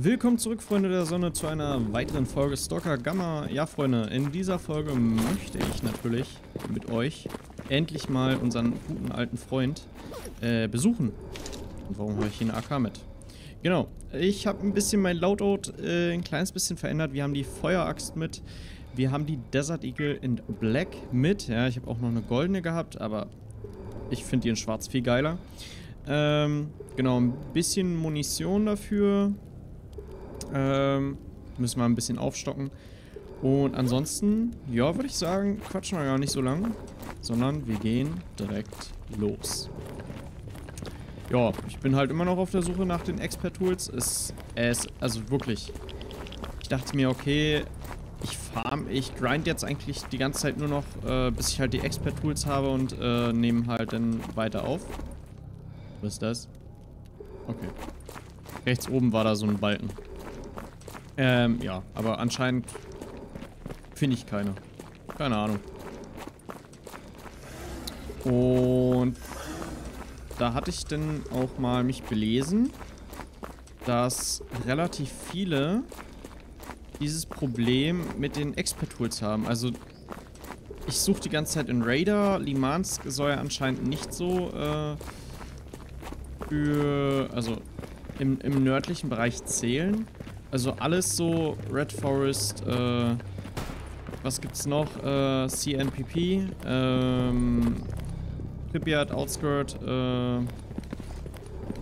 Willkommen zurück, Freunde der Sonne, zu einer weiteren Folge Stalker Gamma. Ja, Freunde, in dieser Folge möchte ich natürlich mit euch endlich mal unseren guten alten Freund äh, besuchen. Und warum habe ich hier eine AK mit? Genau, ich habe ein bisschen mein Lautout äh, ein kleines bisschen verändert. Wir haben die Feueraxt mit. Wir haben die Desert Eagle in Black mit. Ja, ich habe auch noch eine goldene gehabt, aber ich finde die in schwarz viel geiler. Ähm, genau, ein bisschen Munition dafür. Ähm, müssen wir ein bisschen aufstocken. Und ansonsten, ja, würde ich sagen, quatschen wir gar nicht so lang, sondern wir gehen direkt los. Ja, ich bin halt immer noch auf der Suche nach den Expert-Tools. Es, es, also wirklich, ich dachte mir, okay, ich farm, ich grind jetzt eigentlich die ganze Zeit nur noch, äh, bis ich halt die Expert-Tools habe und äh, nehme halt dann weiter auf. Was ist das? Okay. Rechts oben war da so ein Balken. Ähm, ja, aber anscheinend finde ich keine. Keine Ahnung. Und da hatte ich dann auch mal mich belesen, dass relativ viele dieses Problem mit den Expert-Tools haben. Also ich suche die ganze Zeit in Raider. Limansk soll ja anscheinend nicht so äh, für, also im, im nördlichen Bereich zählen. Also alles so Red Forest, äh, was gibt's noch? Äh, CNPP, ähm, Pripyat, Outskirt, äh,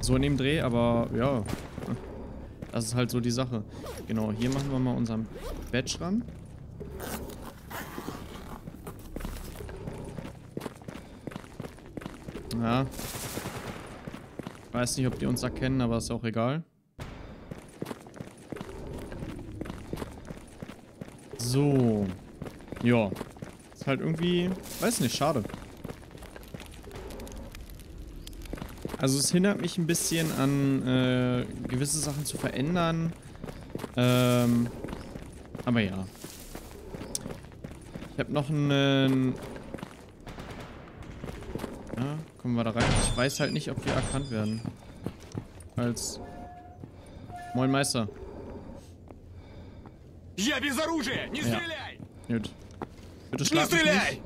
so in dem Dreh, aber ja, das ist halt so die Sache. Genau, hier machen wir mal unseren Badge ran. Ja. Weiß nicht, ob die uns erkennen, aber ist auch egal. So. Ja. Ist halt irgendwie, weiß nicht, schade. Also es hindert mich ein bisschen an äh, gewisse Sachen zu verändern. Ähm, aber ja. Ich habe noch einen... Ja, kommen wir da rein. Ich weiß halt nicht, ob wir erkannt werden. Als... Moin Meister. Я без оружия! Не Ja. стреляй! Gut. Bitte Не schlag mich стреляй! nicht.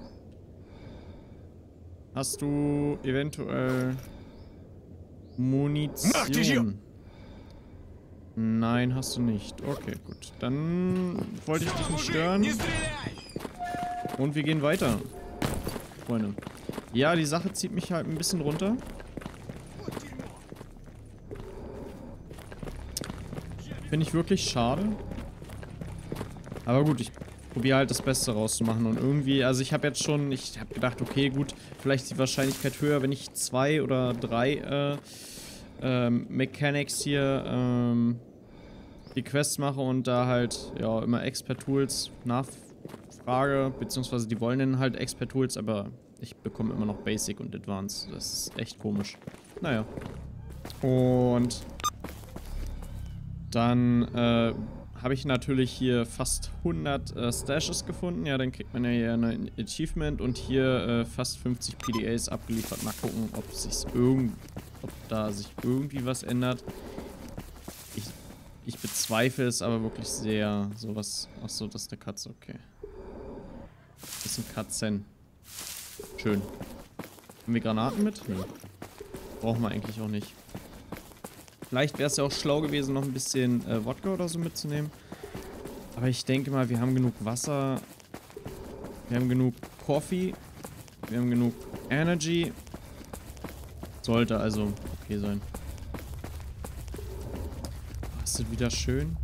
Hast du eventuell Mach dich hier! Munition? Nein, hast du nicht. Okay, gut. Dann wollte ich dich nicht Мужик, stören. не стреляй! Und wir gehen weiter. Freunde. Ja, die Sache zieht mich halt ein bisschen runter. Finde ich wirklich schade. Aber gut, ich probiere halt das Beste rauszumachen. Und irgendwie, also ich habe jetzt schon, ich habe gedacht, okay, gut, vielleicht ist die Wahrscheinlichkeit höher, wenn ich zwei oder drei äh, ähm, Mechanics hier ähm, die Quests mache und da halt, ja, immer Expert-Tools nachfrage, beziehungsweise die wollen dann halt Expert-Tools, aber ich bekomme immer noch Basic und Advanced. Das ist echt komisch. Naja. Und dann äh, habe ich natürlich hier fast 100 äh, Stashes gefunden. Ja, dann kriegt man ja hier ein Achievement und hier äh, fast 50 PDAs abgeliefert. Mal gucken, ob sich's irgend, ob da sich irgendwie was ändert. Ich, ich bezweifle es aber wirklich sehr. Sowas. Achso, das ist eine Katze, okay. Das ein Katzen. Schön. Haben wir Granaten mit? Nö. Brauchen wir eigentlich auch nicht. Vielleicht wäre es ja auch schlau gewesen, noch ein bisschen äh, Wodka oder so mitzunehmen. Aber ich denke mal, wir haben genug Wasser. Wir haben genug Coffee. Wir haben genug Energy. Sollte also okay sein. Oh, ist das wieder schön?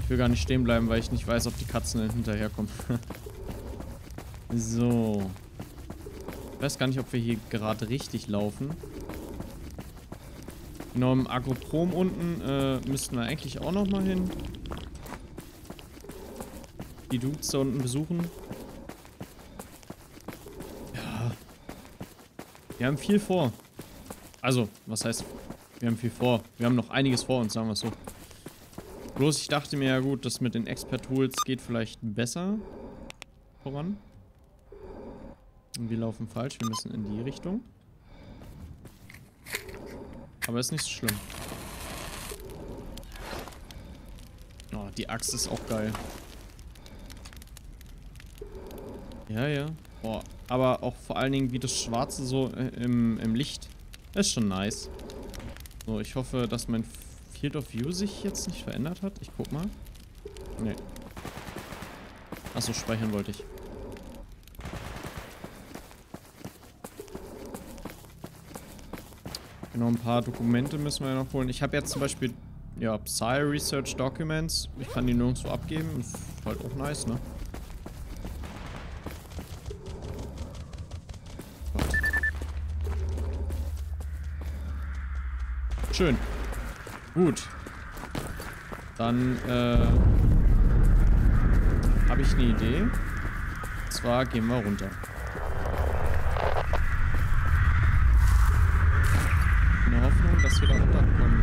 Ich will gar nicht stehen bleiben, weil ich nicht weiß, ob die Katzen hinterherkommen. so. Ich weiß gar nicht, ob wir hier gerade richtig laufen. Genau, im Agroprom unten äh, müssten wir eigentlich auch noch mal hin. Die Dudes da unten besuchen. Ja. Wir haben viel vor. Also, was heißt, wir haben viel vor. Wir haben noch einiges vor uns, sagen wir es so. Bloß ich dachte mir ja gut, das mit den Expert-Tools geht vielleicht besser voran. Und wir laufen falsch, wir müssen in die Richtung. Aber ist nicht so schlimm. Oh, die Axt ist auch geil. Ja, ja. Boah, aber auch vor allen Dingen wie das Schwarze so äh, im, im Licht. Ist schon nice. So, ich hoffe, dass mein Field of View sich jetzt nicht verändert hat. Ich guck mal. Nee. Achso, speichern wollte ich. Genau, ein paar Dokumente müssen wir noch holen. Ich habe jetzt zum Beispiel, ja, Psy Research Documents. Ich kann die nirgendwo abgeben. Ist halt auch nice, ne? Schön. Gut. Dann, äh, habe ich eine Idee. Und zwar gehen wir runter. In der Hoffnung, dass runterkommen.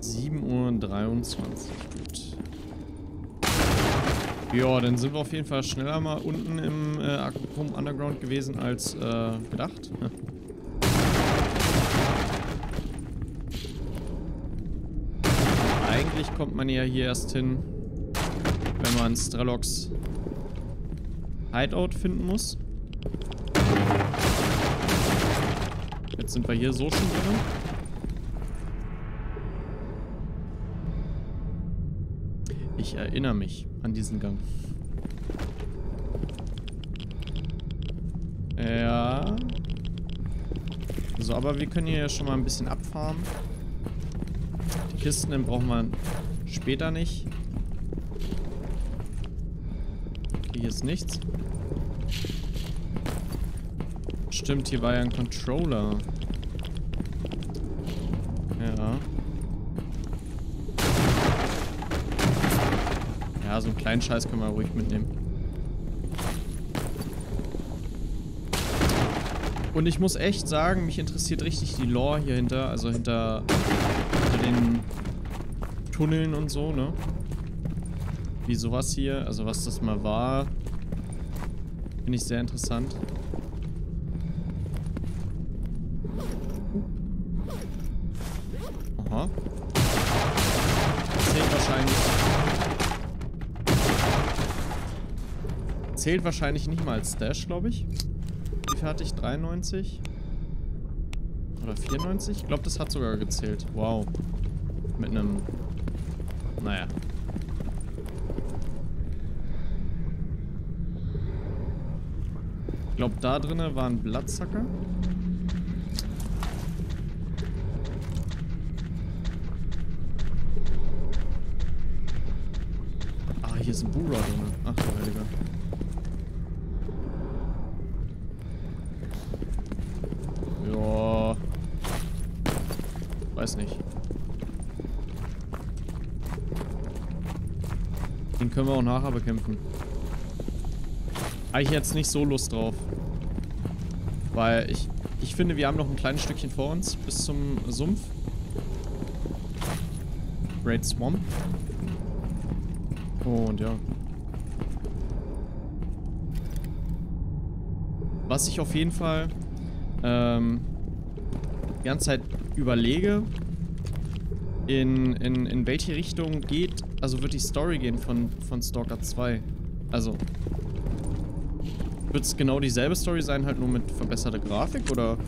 7.23 Uhr, gut. Ja, dann sind wir auf jeden Fall schneller mal unten im äh, Aquacom Underground gewesen als äh, gedacht. Eigentlich kommt man ja hier erst hin, wenn man Strelocks Hideout finden muss. Jetzt sind wir hier so schon drin. Ich erinnere mich an diesen Gang. Ja. So, aber wir können hier ja schon mal ein bisschen abfahren. Die Kisten dann brauchen wir später nicht. Okay, hier ist nichts. Stimmt, hier war ja ein Controller. Ja. Ja, so einen kleinen Scheiß können wir ruhig mitnehmen. Und ich muss echt sagen, mich interessiert richtig die Lore hier hinter, also hinter, hinter den Tunneln und so, ne? Wie sowas hier, also was das mal war, finde ich sehr interessant. Aha. Zählt wahrscheinlich... Zählt wahrscheinlich nicht mal als Stash, glaube ich. Wie fertig? 93? Oder 94? Ich glaube, das hat sogar gezählt. Wow. Mit einem... Naja. Ich glaube, da drinnen war ein Blattsacker. Bura drin. Ach du Heiliger. Ja. Weiß nicht. Den können wir auch nachher bekämpfen. Habe ich jetzt nicht so Lust drauf. Weil ich, ich finde, wir haben noch ein kleines Stückchen vor uns bis zum Sumpf. Great Swamp. Und ja. Was ich auf jeden Fall ähm, die ganze Zeit überlege, in, in, in welche Richtung geht, also wird die Story gehen von, von Stalker 2. Also, wird es genau dieselbe Story sein, halt nur mit verbesserter Grafik oder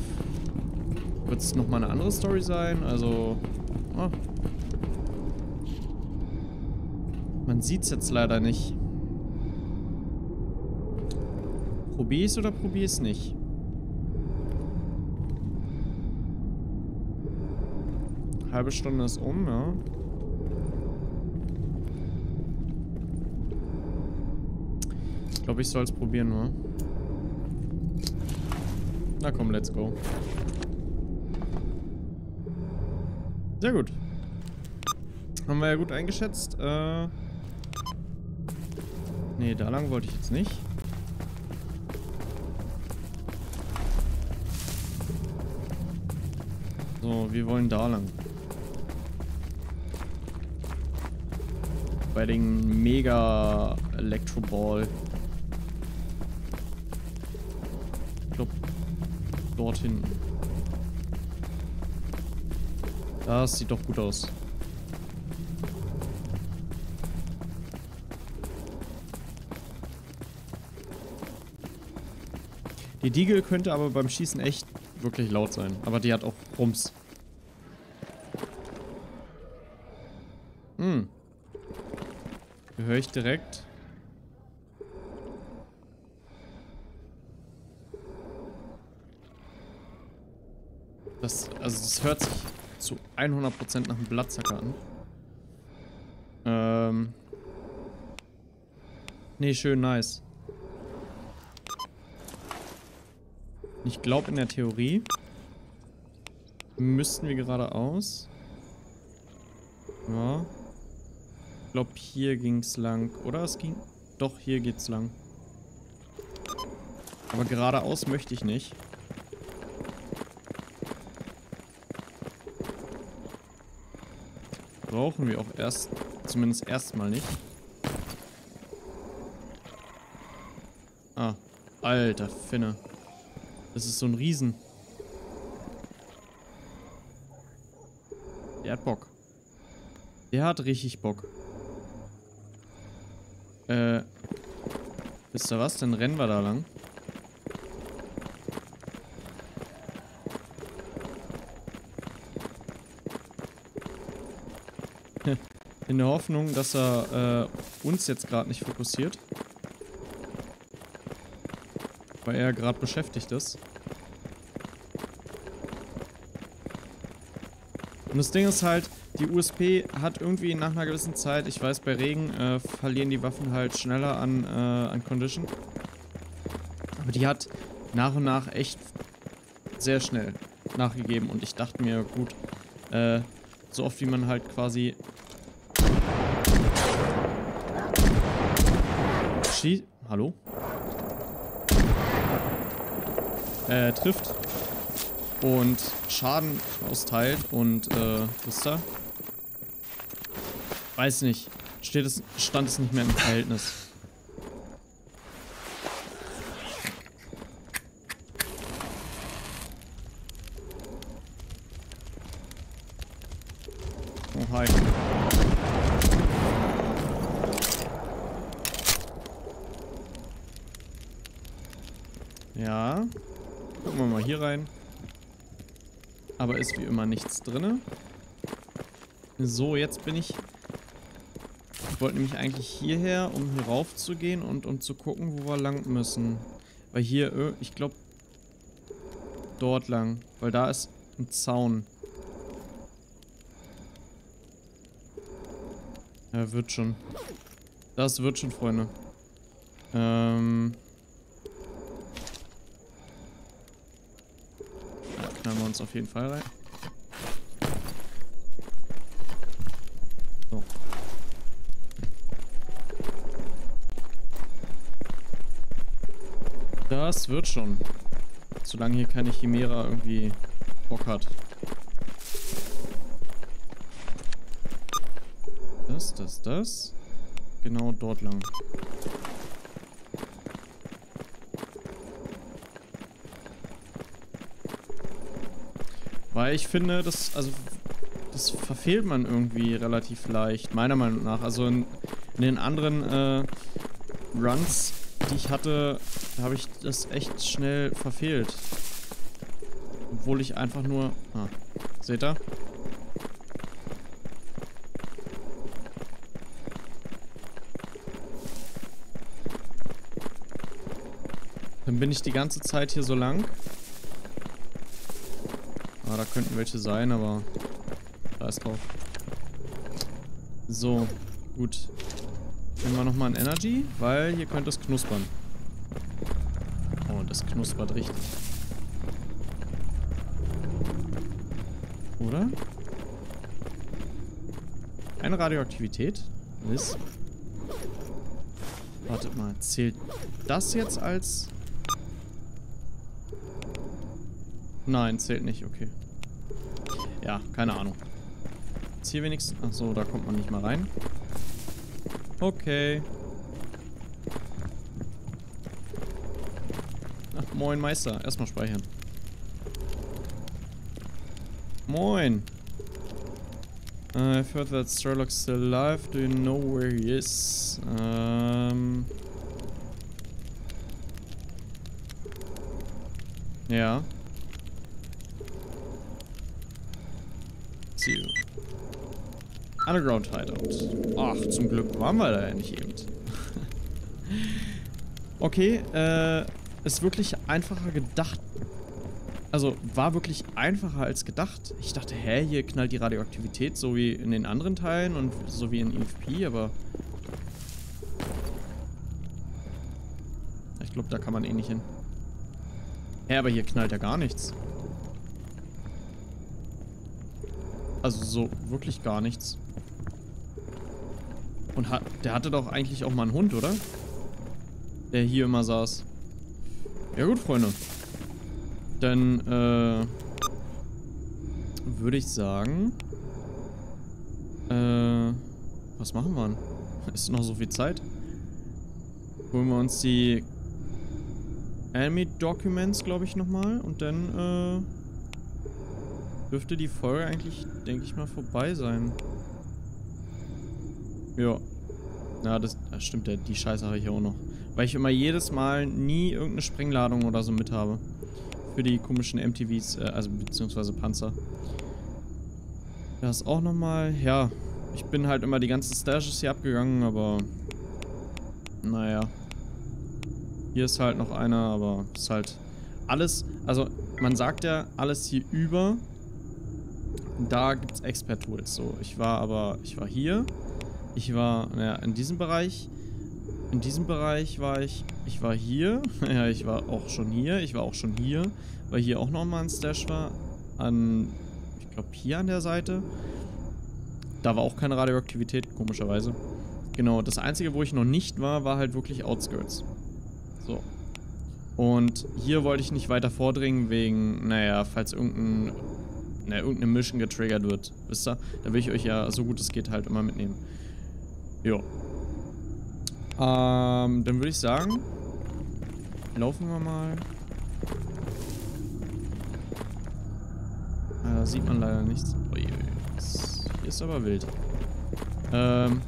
wird es nochmal eine andere Story sein? Also, ah. man sieht es jetzt leider nicht. Probier es oder probier es nicht? Halbe Stunde ist um, ja. Ich glaube, ich soll es probieren, nur. Na komm, let's go. Sehr gut. Haben wir ja gut eingeschätzt. Äh nee, da lang wollte ich jetzt nicht. So, wir wollen da lang. Bei den Mega Electro Ball. Ich glaube, dorthin. Das sieht doch gut aus. Die Diegel könnte aber beim Schießen echt wirklich laut sein. Aber die hat auch Rums. Höre ich direkt. Das, also das hört sich zu 100% nach einem Blattzacker an. Ähm. Nee, schön nice. Ich glaube in der Theorie müssten wir geradeaus. Ja. Ich glaube hier ging es lang. Oder es ging... Doch, hier geht's lang. Aber geradeaus möchte ich nicht. Brauchen wir auch erst, zumindest erstmal nicht. Ah, alter Finne. Das ist so ein Riesen. Der hat Bock. Der hat richtig Bock. Äh. Wisst ihr was? Dann rennen wir da lang. In der Hoffnung, dass er äh, uns jetzt gerade nicht fokussiert. Weil er gerade beschäftigt ist. Und das Ding ist halt, die USP hat irgendwie nach einer gewissen Zeit, ich weiß, bei Regen äh, verlieren die Waffen halt schneller an, äh, an Condition. Aber die hat nach und nach echt sehr schnell nachgegeben. Und ich dachte mir, gut, äh, so oft wie man halt quasi... Schie... Hallo? Äh, trifft und Schaden austeilt und äh, wisst ihr? Weiß nicht. Steht es, stand es nicht mehr im Verhältnis. Oh, hi. Ja. Gucken wir mal hier rein. Aber ist wie immer nichts drin. So, jetzt bin ich... Ich wollte nämlich eigentlich hierher, um hier rauf zu gehen und um zu gucken, wo wir lang müssen. Weil hier, ich glaube, dort lang. Weil da ist ein Zaun. Ja, wird schon. Das wird schon, Freunde. Ähm... knallen wir uns auf jeden Fall rein. So. Das wird schon. Solange hier keine Chimera irgendwie Bock hat. Das, das, das. Genau dort lang. Weil ich finde, das, also, das verfehlt man irgendwie relativ leicht, meiner Meinung nach. Also in, in den anderen äh, Runs, die ich hatte, habe ich das echt schnell verfehlt. Obwohl ich einfach nur... Ah, seht ihr? Dann bin ich die ganze Zeit hier so lang da könnten welche sein, aber da ist drauf. So, gut. Nehmen wir nochmal ein Energy, weil hier könnte es knuspern. Oh, das knuspert richtig. Oder? Eine Radioaktivität. Ist. Wartet mal, zählt das jetzt als... Nein, zählt nicht, okay. Ja, keine Ahnung. Jetzt hier wenigstens... Achso, da kommt man nicht mal rein. Okay. Ach, moin Meister. Erstmal speichern. Moin. Uh, I've heard that Starlock's still alive. Do you know where he is? Ähm... Ja. Underground Hideout. Ach, zum Glück waren wir da ja nicht eben. okay, äh, ist wirklich einfacher gedacht. Also, war wirklich einfacher als gedacht. Ich dachte, hä, hier knallt die Radioaktivität so wie in den anderen Teilen und so wie in EFP, aber... Ich glaube, da kann man eh nicht hin. Hä, aber hier knallt ja gar nichts. Also so wirklich gar nichts. Und hat, der hatte doch eigentlich auch mal einen Hund, oder? Der hier immer saß. Ja gut, Freunde. Dann, äh... Würde ich sagen... Äh... Was machen wir denn? Ist noch so viel Zeit? Holen wir uns die Enemy Documents, glaube ich, nochmal. Und dann, äh dürfte die Folge eigentlich, denke ich mal, vorbei sein. Ja. Na, das, das stimmt, ja, die Scheiße habe ich auch noch. Weil ich immer jedes Mal nie irgendeine Sprengladung oder so mit habe. Für die komischen MTVs, äh, also beziehungsweise Panzer. Das auch nochmal, ja. Ich bin halt immer die ganzen Stashes hier abgegangen, aber... Naja. Hier ist halt noch einer, aber ist halt alles... Also, man sagt ja, alles hier über da gibt es Expert-Tools. So, ich war aber, ich war hier. Ich war, naja, in diesem Bereich. In diesem Bereich war ich, ich war hier. ja, ich war auch schon hier. Ich war auch schon hier. Weil hier auch nochmal ein Stash war. An, ich glaube hier an der Seite. Da war auch keine Radioaktivität, komischerweise. Genau, das einzige, wo ich noch nicht war, war halt wirklich Outskirts. So. Und hier wollte ich nicht weiter vordringen, wegen, naja, falls irgendein ne, irgendeine Mission getriggert wird. Wisst ihr? Da will ich euch ja so gut es geht halt immer mitnehmen. Jo. Ähm, dann würde ich sagen, laufen wir mal. Ah, da sieht man leider nichts. Ui, hier ist aber wild. Ähm,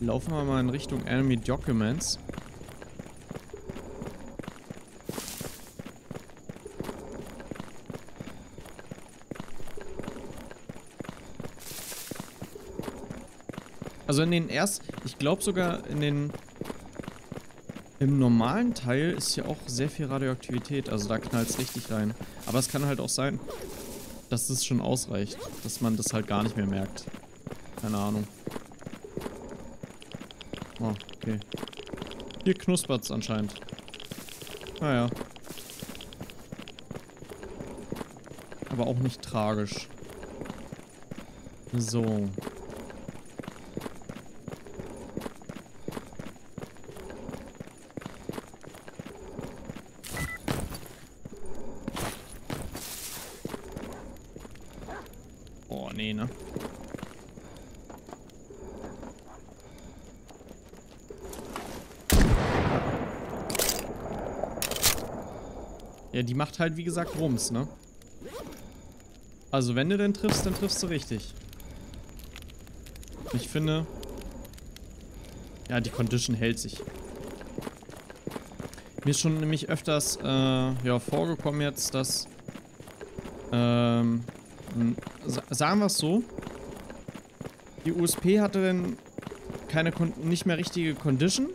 laufen wir mal in Richtung Enemy Documents. Also in den erst, ich glaube sogar in den, im normalen Teil ist hier auch sehr viel Radioaktivität, also da knallt es richtig rein. Aber es kann halt auch sein, dass das schon ausreicht, dass man das halt gar nicht mehr merkt. Keine Ahnung. Oh, okay. Hier knuspert es anscheinend. Naja. Aber auch nicht tragisch. So. nee, ne? Ja, die macht halt, wie gesagt, Rums, ne? Also, wenn du denn triffst, dann triffst du richtig. Ich finde... Ja, die Condition hält sich. Mir ist schon nämlich öfters, äh, ja, vorgekommen jetzt, dass, ähm, sagen wir es so. Die USP hatte dann keine nicht mehr richtige Condition.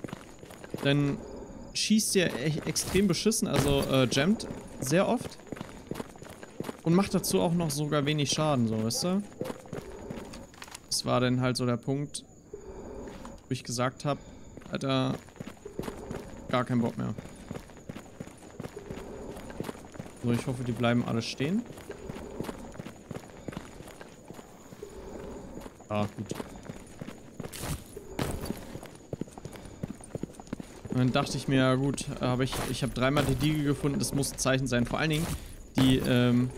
Dann schießt echt extrem beschissen, also äh, jammt sehr oft. Und macht dazu auch noch sogar wenig Schaden, so, weißt du? Das war dann halt so der Punkt, wo ich gesagt habe, Alter, gar keinen Bock mehr. So, ich hoffe, die bleiben alle stehen. Ah, gut. Dann dachte ich mir, ja gut, aber ich, ich habe dreimal die Diege gefunden, das muss ein Zeichen sein. Vor allen Dingen, die, ähm,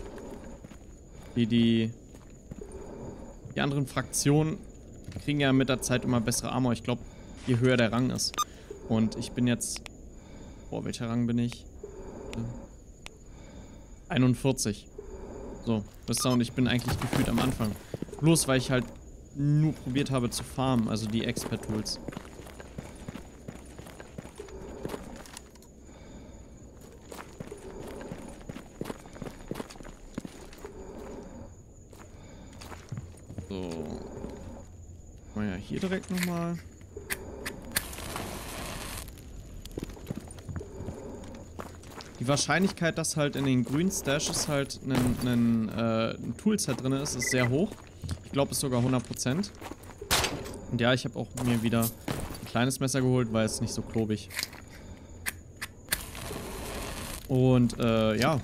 die, die, die anderen Fraktionen kriegen ja mit der Zeit immer bessere Armor. Ich glaube, je höher der Rang ist. Und ich bin jetzt, boah, welcher Rang bin ich? 41. So, wisst ihr, ich bin eigentlich gefühlt am Anfang. Bloß, weil ich halt nur probiert habe zu farmen, also die Expert-Tools. So. Mal ja hier direkt nochmal. Die Wahrscheinlichkeit, dass halt in den grünen Stashes halt ein, ein, äh, Toolset drin ist, ist sehr hoch. Ich glaube, es ist sogar 100%. Und ja, ich habe auch mir wieder ein kleines Messer geholt, weil es nicht so klobig. Und, äh, ja.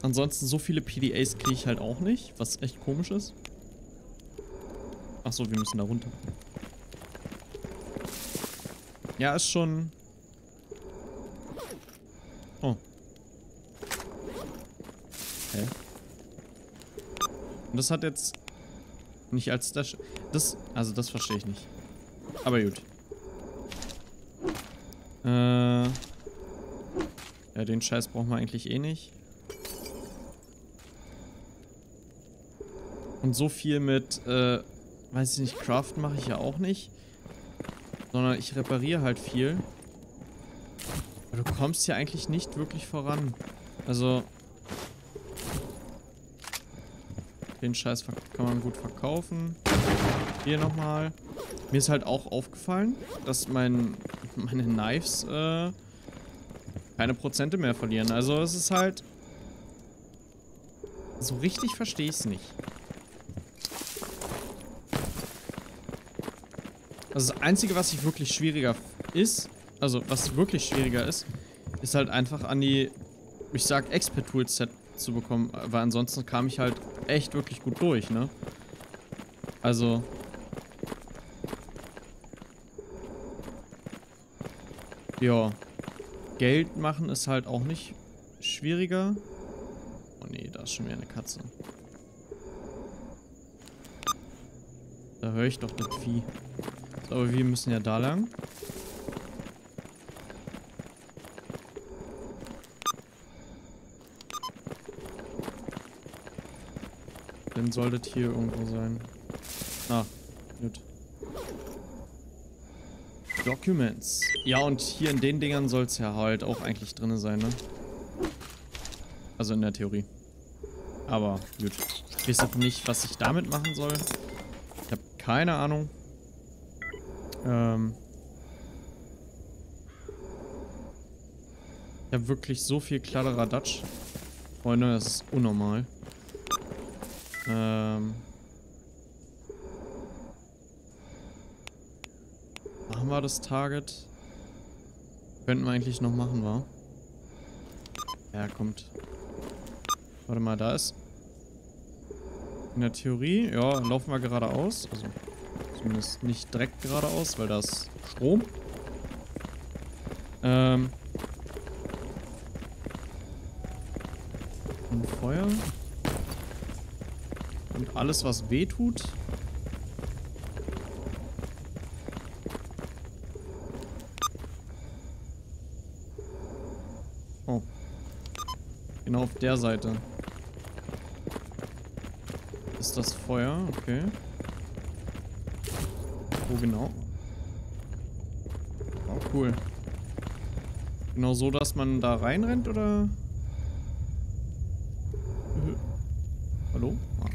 Ansonsten so viele PDAs kriege ich halt auch nicht, was echt komisch ist. Achso, wir müssen da runter. Ja, ist schon Und das hat jetzt nicht als das... Das... Also das verstehe ich nicht. Aber gut. Äh... Ja, den Scheiß brauchen wir eigentlich eh nicht. Und so viel mit, äh, weiß ich nicht, Craft mache ich ja auch nicht. Sondern ich repariere halt viel. Aber du kommst hier eigentlich nicht wirklich voran. Also... Den Scheiß kann man gut verkaufen. Hier nochmal. Mir ist halt auch aufgefallen, dass mein, meine Knives äh, keine Prozente mehr verlieren. Also es ist halt... So richtig verstehe ich es nicht. Also das Einzige, was sich wirklich schwieriger ist, also was wirklich schwieriger ist, ist halt einfach an die, ich sag, Expert-Toolset zu bekommen, weil ansonsten kam ich halt echt wirklich gut durch, ne? Also... Ja. Geld machen ist halt auch nicht schwieriger. Oh nee, da ist schon wieder eine Katze. Da höre ich doch das Vieh. So, aber wir müssen ja da lang. Dann sollte hier irgendwo sein. Ah, gut. Documents. Ja, und hier in den Dingern soll es ja halt auch eigentlich drin sein, ne? Also in der Theorie. Aber gut. Ich weiß auch nicht, was ich damit machen soll. Ich habe keine Ahnung. Ähm ich habe wirklich so viel Kladderadatsch. Freunde, das ist unnormal. Ähm. Machen wir das Target? Könnten wir eigentlich noch machen, wa? Ja, kommt. Warte mal, da ist... In der Theorie, ja, laufen wir geradeaus. Also, zumindest nicht direkt geradeaus, weil da ist Strom. Ähm. Und Feuer. Und alles, was weh tut. Oh. Genau auf der Seite. Ist das Feuer? Okay. Wo genau? Oh, cool. Genau so, dass man da reinrennt, oder? Hallo? Ah.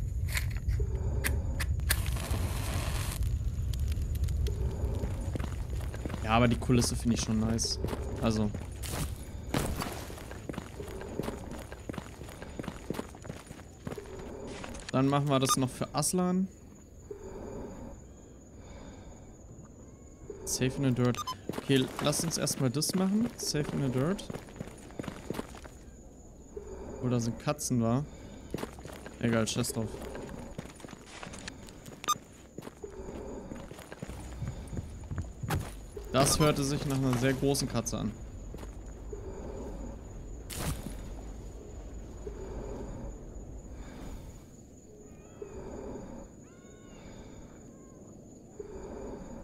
Ja, aber die Kulisse finde ich schon nice. Also. Dann machen wir das noch für Aslan. Safe in the Dirt. Okay, lass uns erstmal das machen. Safe in the Dirt. Oder sind Katzen da? Egal, scheiß drauf. Das hörte sich nach einer sehr großen Katze an.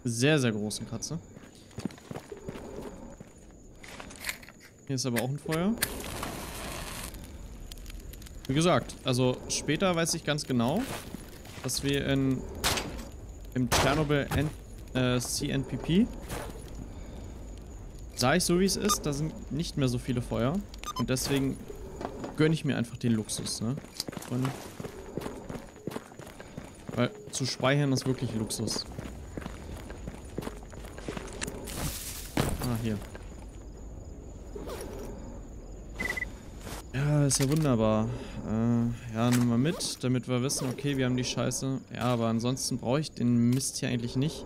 Sehr, sehr großen Katze. Hier ist aber auch ein Feuer. Wie gesagt, also später weiß ich ganz genau, dass wir in im Tschernobyl äh, CNPP sah ich so wie es ist, da sind nicht mehr so viele Feuer. Und deswegen gönne ich mir einfach den Luxus, ne? Freunde. Weil zu speichern ist wirklich Luxus. Ah, hier. Ja, ist ja wunderbar. Äh, ja, nimm mal mit, damit wir wissen, okay, wir haben die Scheiße. Ja, aber ansonsten brauche ich den Mist hier eigentlich nicht.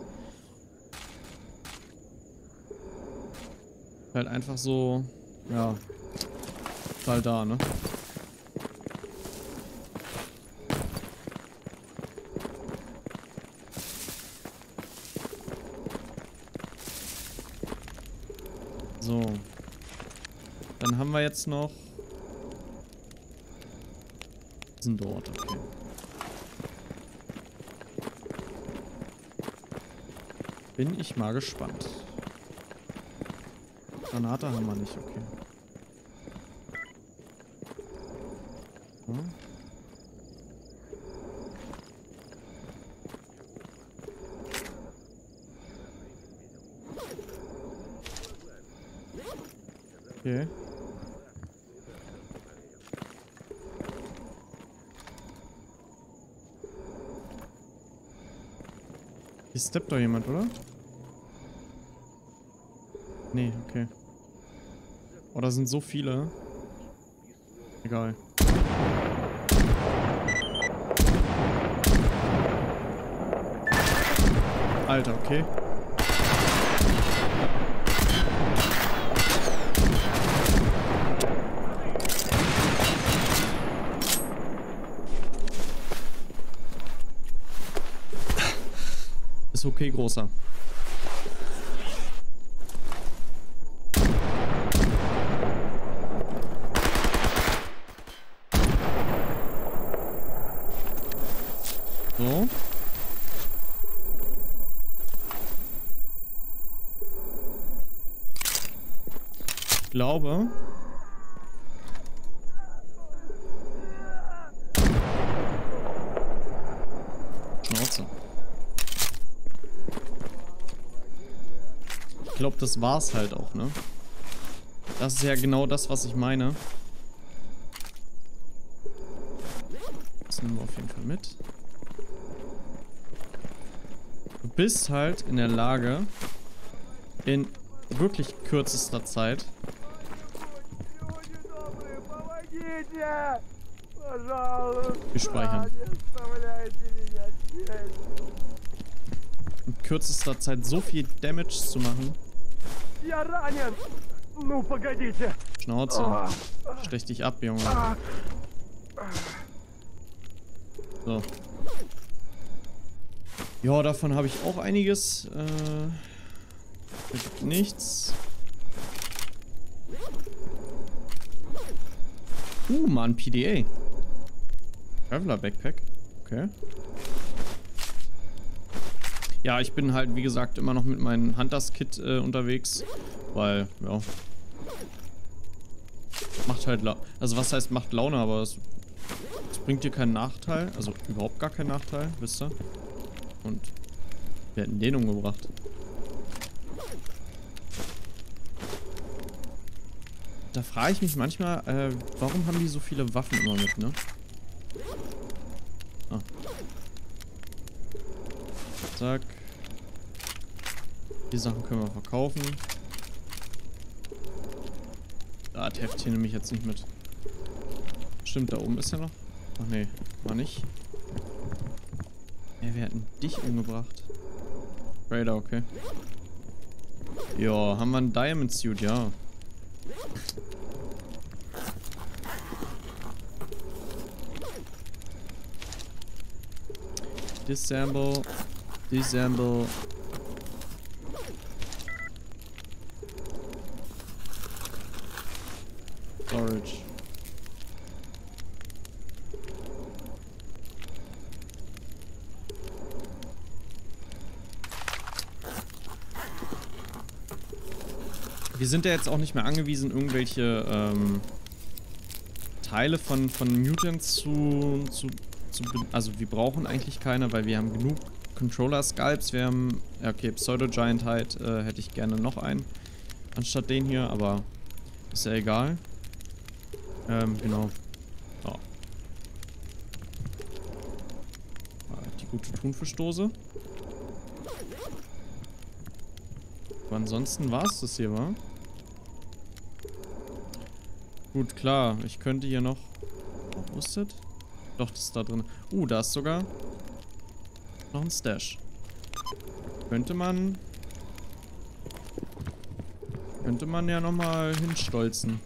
Halt einfach so, ja, halt da, ne? So. Dann haben wir jetzt noch... sind dort, okay. Bin ich mal gespannt. Granate haben wir nicht, okay. Hm. Okay. Hier steppt doch jemand, oder? Nee, okay. Da sind so viele. Egal. Alter, okay. Ist okay, großer. So. Ich glaube... Schnauze. Ich glaube, das war's halt auch, ne? Das ist ja genau das, was ich meine. Das nehmen wir auf jeden Fall mit. Du bist halt in der Lage, in wirklich kürzester Zeit Wir speichern. In kürzester Zeit so viel Damage zu machen. Schnauze. Stech dich ab, Junge. So. Ja, davon habe ich auch einiges. Äh, nichts. Uh, mal ein PDA. Traveler Backpack. Okay. Ja, ich bin halt, wie gesagt, immer noch mit meinem Hunters Kit äh, unterwegs. Weil, ja. Macht halt La Also, was heißt macht Laune, aber es es bringt dir keinen Nachteil, also überhaupt gar keinen Nachteil, wisst ihr? Und wir hätten den umgebracht. Da frage ich mich manchmal, äh, warum haben die so viele Waffen immer mit, ne? Ah. Zack. Die Sachen können wir verkaufen. Da hat Heft hier nämlich jetzt nicht mit. Stimmt, da oben ist er noch. Ach nee, war nicht. Ja, wir hatten dich umgebracht. Raider, okay. Ja, haben wir einen Diamond Suit, ja. Disassemble. Disassemble. Storage. Wir sind ja jetzt auch nicht mehr angewiesen, irgendwelche ähm, Teile von, von Mutants zu, zu, zu... Also wir brauchen eigentlich keine, weil wir haben genug Controller-Scalps. Wir haben... Ja, okay, Pseudo-Giant halt äh, hätte ich gerne noch einen. Anstatt den hier, aber ist ja egal. Ähm, genau. So. gute Thunfischdose. Aber ansonsten war es das hier, wa? Gut, klar. Ich könnte hier noch... Oh, das? Doch, das ist da drin. Uh, da ist sogar noch ein Stash. Könnte man... Könnte man ja nochmal hinstolzen.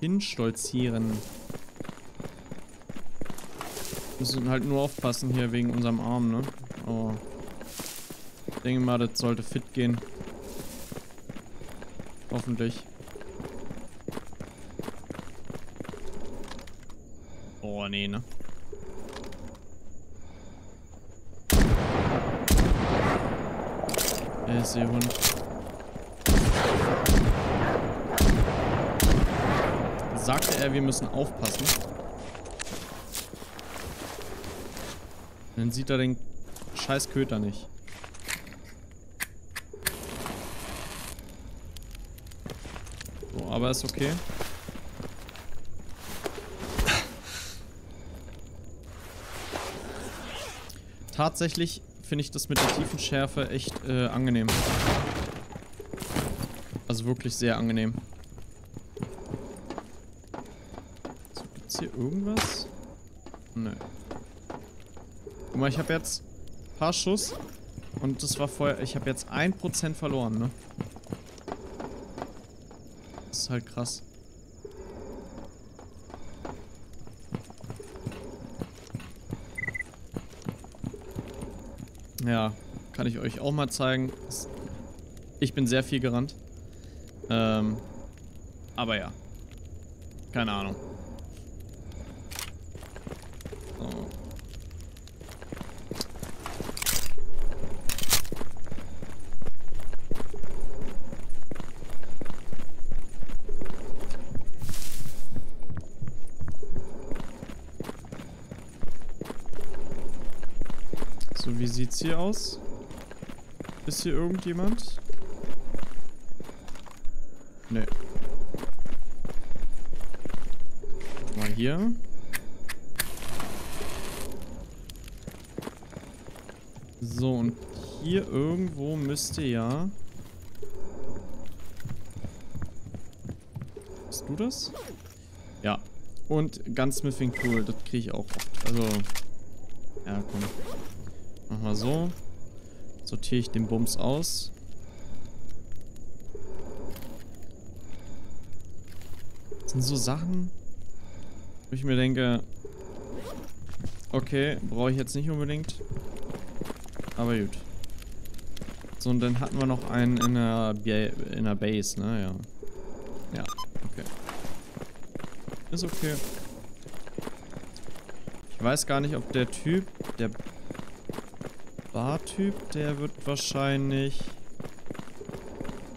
Hinstolzieren. Müssen halt nur aufpassen hier wegen unserem Arm, ne? Oh. Ich denke mal, das sollte fit gehen. Hoffentlich. Oh, nee, ne? Der Seehund. Sagte er, wir müssen aufpassen. Dann sieht er den scheiß Köter nicht. So, aber ist okay. Tatsächlich finde ich das mit der tiefen Schärfe echt äh, angenehm. Also wirklich sehr angenehm. So, gibt's hier irgendwas? Nö. Guck mal, ich habe jetzt ein paar Schuss und das war vorher... Ich habe jetzt 1% verloren, ne? Das ist halt krass. Ja, kann ich euch auch mal zeigen. Ich bin sehr viel gerannt. Ähm, aber ja. Keine Ahnung. Sieht's hier aus? Ist hier irgendjemand? Nee. Mal hier. So, und hier irgendwo müsste ja... Bist du das? Ja. Und ganz Smithing Tool, das kriege ich auch oft. Also... Ja, komm. Mal so. Sortiere ich den Bums aus. Das sind so Sachen, wo ich mir denke, okay, brauche ich jetzt nicht unbedingt. Aber gut. So, und dann hatten wir noch einen in der, Ba- in der Base, ne? Ja. Ja, okay. Ist okay. Ich weiß gar nicht, ob der Typ, der Bartyp, der wird wahrscheinlich...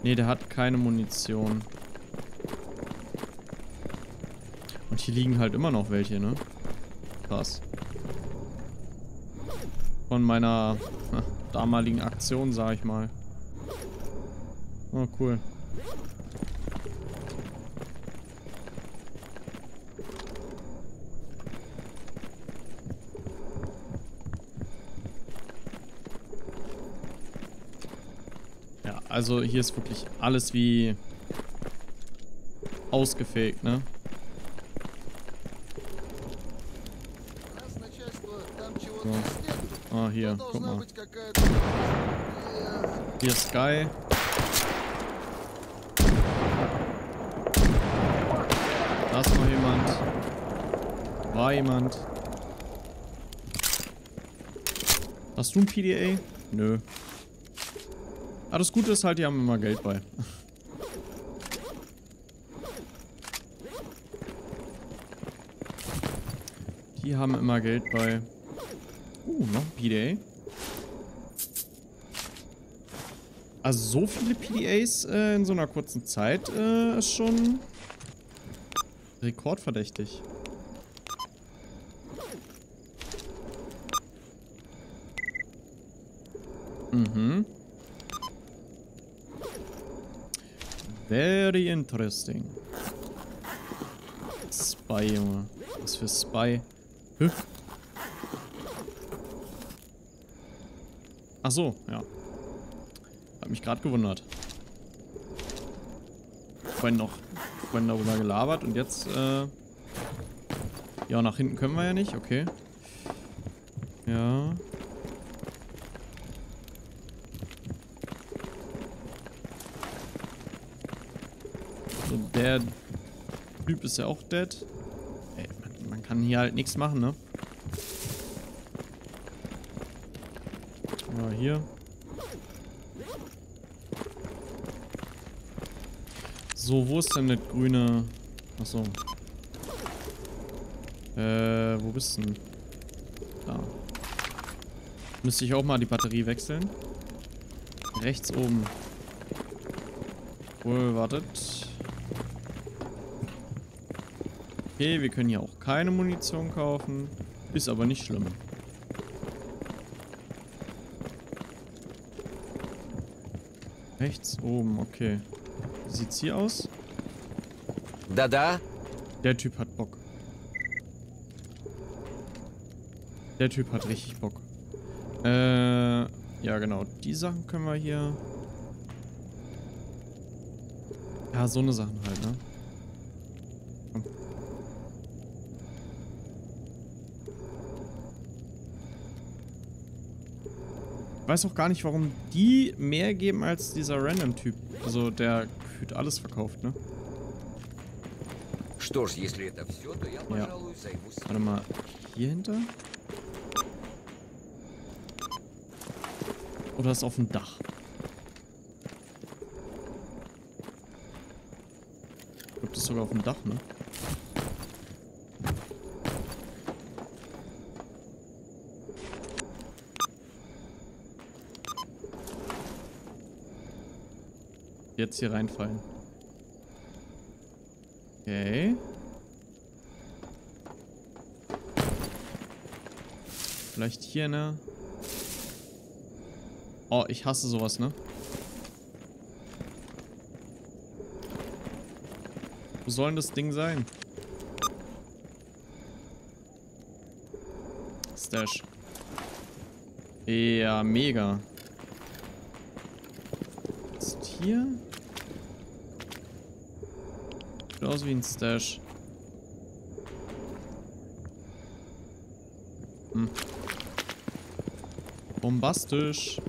Ne, der hat keine Munition. Und hier liegen halt immer noch welche, ne? Krass. Von meiner damaligen Aktion, sag ich mal. Oh, cool. Ja, also hier ist wirklich alles wie ausgefegt, ne? So. Ah, hier, guck mal. Hier ist Sky. Da ist noch jemand. War jemand. Hast du ein PDA? Nö. Aber das Gute ist halt, die haben immer Geld bei. Die haben immer Geld bei. Uh, noch ein PDA. Also so viele PDAs äh, in so einer kurzen Zeit äh, ist schon rekordverdächtig. Mhm. Very interesting. Spy, Junge. Was für Spy? Hä? Ach so, ja. Hat mich gerade gewundert. Vorhin noch vorhin darüber gelabert und jetzt, äh Ja, nach hinten können wir ja nicht, okay. Ja. Der Typ ist ja auch dead. Ey, man, man kann hier halt nichts machen, ne? Ja, hier. So, wo ist denn das grüne... Achso. Äh, wo bist du denn? Da. Müsste ich auch mal die Batterie wechseln. Rechts oben. Wohl, wartet. Okay, wir können hier auch keine Munition kaufen. Ist aber nicht schlimm. Rechts oben, okay. Wie sieht's hier aus? Da, da. Der Typ hat Bock. Der Typ hat richtig Bock. Äh, ja genau. Die Sachen können wir hier... Ja, so eine Sachen halt, ne? weiß auch gar nicht, warum die mehr geben als dieser Random-Typ. Also der gefühlt alles verkauft, ne? что ж, если это все, то я, пожалуй, займусь... Warte mal, hier hinter? Oder ist auf dem Dach? Ich glaube, das ist sogar auf dem Dach, ne? Jetzt hier reinfallen. Okay. Vielleicht hier, ne? Oh, ich hasse sowas, ne? Wo soll denn das Ding sein? Stash. Ja, mega. Ist hier? Sieht aus wie ein Stash. Hm. Bombastisch.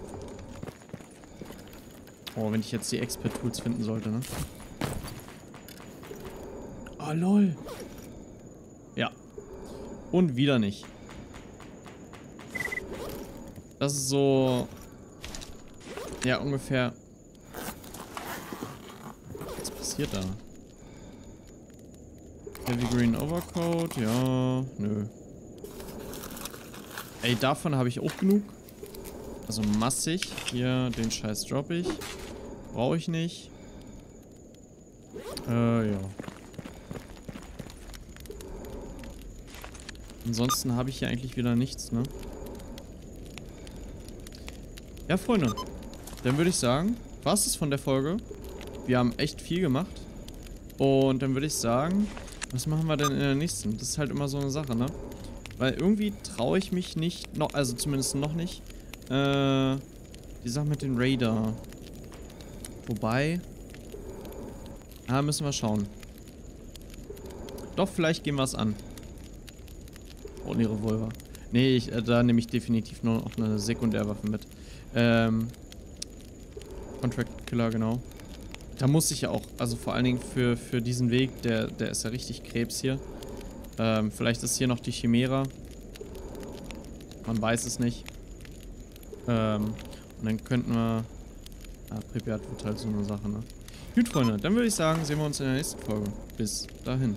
Oh, wenn ich jetzt die Expert-Tools finden sollte, ne? Ah, lol. Ja. Und wieder nicht. Das ist so... Ja, ungefähr... Was passiert da? Heavy Green Overcoat, ja, nö. Ey, davon habe ich auch genug. Also massig. Hier, den Scheiß droppe ich. Brauche ich nicht. Äh, ja. Ansonsten habe ich hier eigentlich wieder nichts, ne? Ja, Freunde. Dann würde ich sagen, war es von der Folge. Wir haben echt viel gemacht. Und dann würde ich sagen, was machen wir denn in der nächsten? Das ist halt immer so eine Sache, ne? Weil irgendwie traue ich mich nicht, noch, also zumindest noch nicht, äh, die Sache mit den Raider. Wobei, ja, müssen wir schauen. Doch, vielleicht gehen wir es an. Oh, ne, Revolver. Nee, ich, äh, da nehme ich definitiv nur noch eine Sekundärwaffe mit. Ähm, Contract Killer, genau. Da muss ich ja auch, also vor allen Dingen für, für diesen Weg, der, der ist ja richtig Krebs hier. Ähm, vielleicht ist hier noch die Chimera. Man weiß es nicht. Ähm, und dann könnten wir... Ah, Pripyat wird halt so eine Sache, ne? Gut, Freunde, dann würde ich sagen, sehen wir uns in der nächsten Folge. Bis dahin.